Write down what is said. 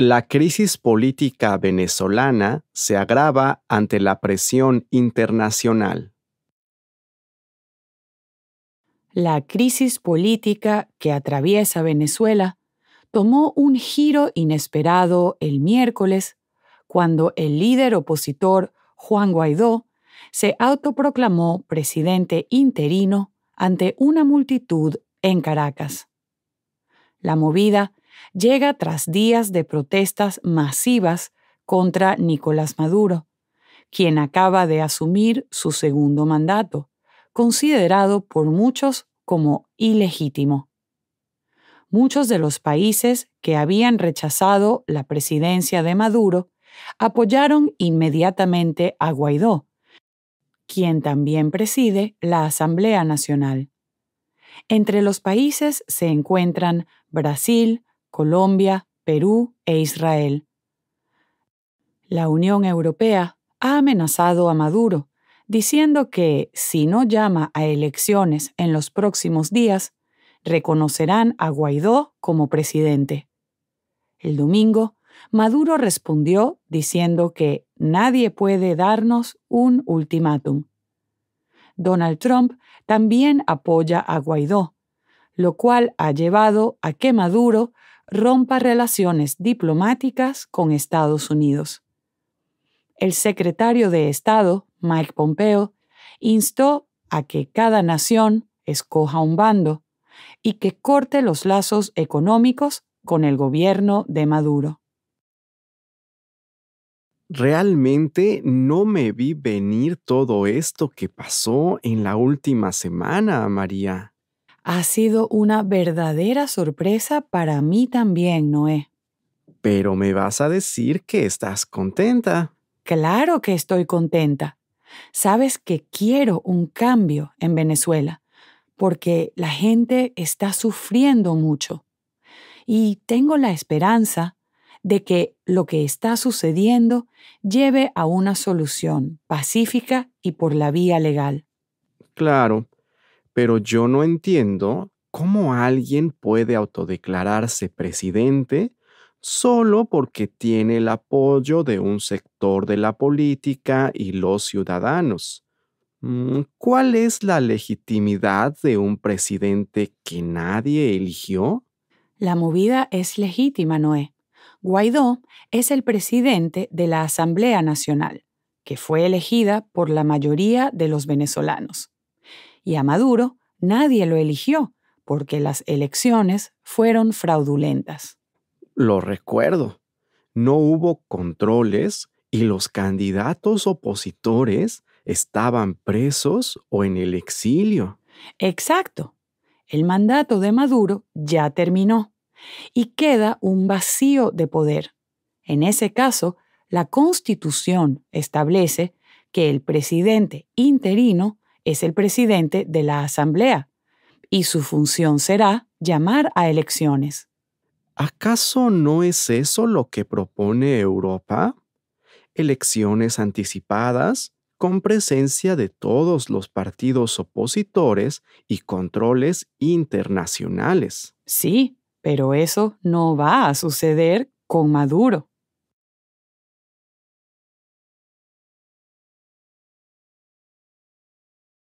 La crisis política venezolana se agrava ante la presión internacional. La crisis política que atraviesa Venezuela tomó un giro inesperado el miércoles cuando el líder opositor Juan Guaidó se autoproclamó presidente interino ante una multitud en Caracas. La movida llega tras días de protestas masivas contra Nicolás Maduro, quien acaba de asumir su segundo mandato, considerado por muchos como ilegítimo. Muchos de los países que habían rechazado la presidencia de Maduro apoyaron inmediatamente a Guaidó, quien también preside la Asamblea Nacional. Entre los países se encuentran Brasil, Colombia, Perú e Israel. La Unión Europea ha amenazado a Maduro, diciendo que si no llama a elecciones en los próximos días, reconocerán a Guaidó como presidente. El domingo, Maduro respondió diciendo que nadie puede darnos un ultimátum. Donald Trump también apoya a Guaidó, lo cual ha llevado a que Maduro rompa relaciones diplomáticas con Estados Unidos. El secretario de Estado, Mike Pompeo, instó a que cada nación escoja un bando y que corte los lazos económicos con el gobierno de Maduro. Realmente no me vi venir todo esto que pasó en la última semana, María. Ha sido una verdadera sorpresa para mí también, Noé. Pero me vas a decir que estás contenta. Claro que estoy contenta. Sabes que quiero un cambio en Venezuela, porque la gente está sufriendo mucho. Y tengo la esperanza de que lo que está sucediendo lleve a una solución pacífica y por la vía legal. Claro, pero yo no entiendo cómo alguien puede autodeclararse presidente solo porque tiene el apoyo de un sector de la política y los ciudadanos. Mm, ¿Cuál es la legitimidad de un presidente que nadie eligió? La movida es legítima, Noé. Guaidó es el presidente de la Asamblea Nacional, que fue elegida por la mayoría de los venezolanos. Y a Maduro nadie lo eligió, porque las elecciones fueron fraudulentas. Lo recuerdo. No hubo controles y los candidatos opositores estaban presos o en el exilio. Exacto. El mandato de Maduro ya terminó y queda un vacío de poder. En ese caso, la Constitución establece que el presidente interino es el presidente de la Asamblea y su función será llamar a elecciones. ¿Acaso no es eso lo que propone Europa? Elecciones anticipadas con presencia de todos los partidos opositores y controles internacionales. Sí, pero eso no va a suceder con Maduro.